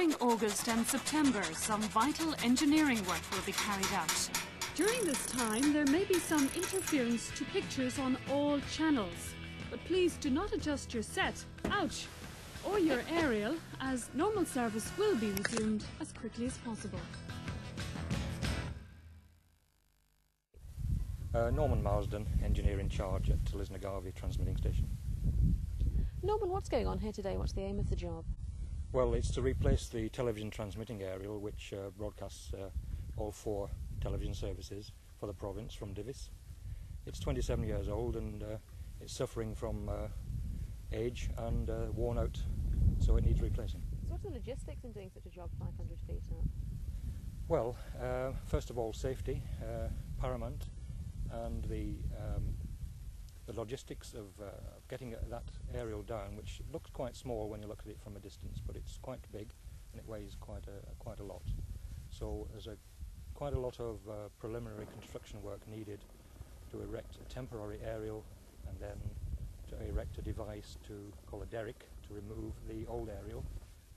Between August and September, some vital engineering work will be carried out. During this time, there may be some interference to pictures on all channels. But please do not adjust your set, ouch, or your aerial, as normal service will be resumed as quickly as possible. Uh, Norman Marsden, engineer in charge at Lisnagarvey Transmitting Station. Norman, what's going on here today? What's the aim of the job? Well, it's to replace the television transmitting aerial which uh, broadcasts uh, all four television services for the province from Divis. It's 27 years old and uh, it's suffering from uh, age and uh, worn out, so it needs replacing. So what's the logistics in doing such a job 500 feet up? Well, uh, first of all, safety, paramount, and the um, the logistics of, uh, getting that aerial down, which looks quite small when you look at it from a distance, but it's quite big and it weighs quite a quite a lot. So there's a quite a lot of uh, preliminary construction work needed to erect a temporary aerial and then to erect a device to call a derrick to remove the old aerial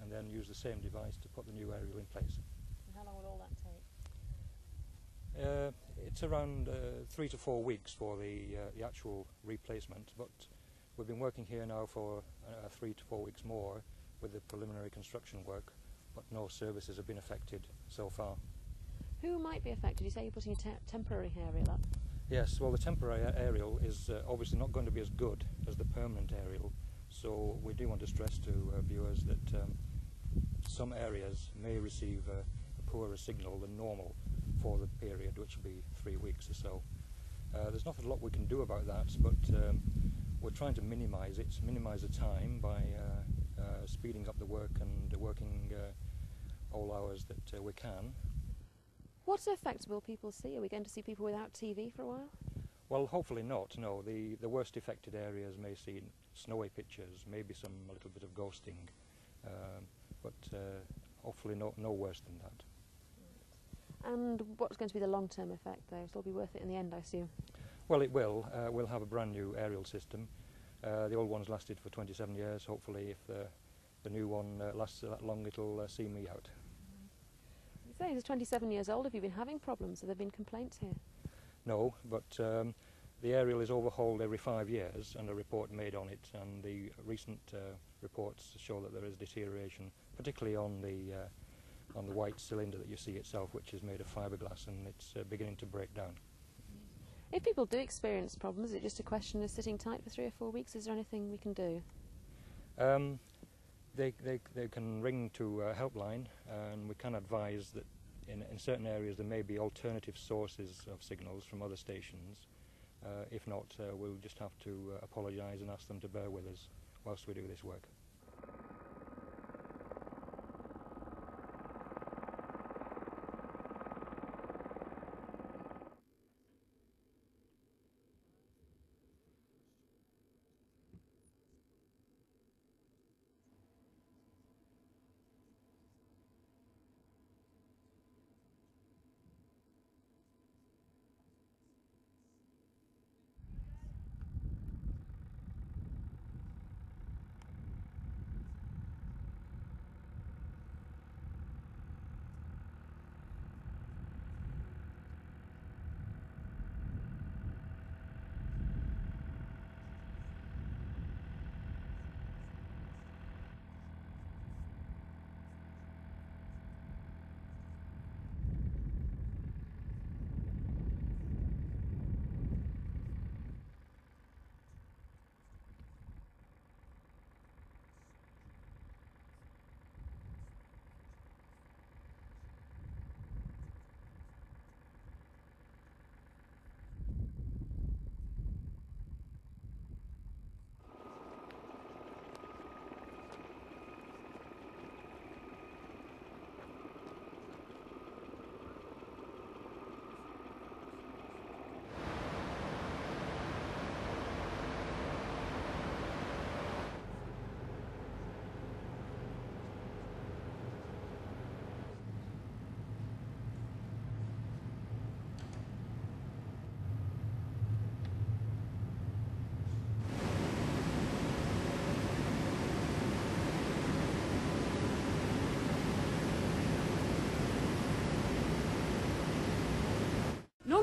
and then use the same device to put the new aerial in place. And how long will all that take? Uh, it's around uh, three to four weeks for the, uh, the actual replacement, but we've been working here now for uh, three to four weeks more with the preliminary construction work, but no services have been affected so far. Who might be affected? You say you're putting a te temporary aerial up? Yes, well the temporary aerial is uh, obviously not going to be as good as the permanent aerial, so we do want to stress to uh, viewers that um, some areas may receive a poorer signal than normal for the period, which will be three weeks or so. Uh, there's not a lot we can do about that, but um, we're trying to minimise it, minimise the time by uh, uh, speeding up the work and working uh, all hours that uh, we can. What effects will people see? Are we going to see people without TV for a while? Well, hopefully not. No, the the worst affected areas may see snowy pictures, maybe some a little bit of ghosting, um, but uh, hopefully no no worse than that. And what's going to be the long-term effect, though? It'll be worth it in the end, I assume. Well, it will. Uh, we'll have a brand new aerial system. Uh, the old one's lasted for 27 years. Hopefully, if the, the new one uh, lasts that long, it'll uh, see me out. You say it's 27 years old. Have you been having problems? Have there been complaints here? No, but um, the aerial is overhauled every five years and a report made on it. And the recent uh, reports show that there is deterioration, particularly on the uh, on the white cylinder that you see itself, which is made of fiberglass, and it's uh, beginning to break down. If people do experience problems, is it just a question of sitting tight for three or four weeks? Is there anything we can do? Um, they, they, they can ring to a helpline, and we can advise that in, in certain areas there may be alternative sources of signals from other stations. Uh, if not, uh, we'll just have to uh, apologise and ask them to bear with us whilst we do this work.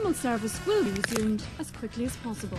Normal service will be resumed as quickly as possible.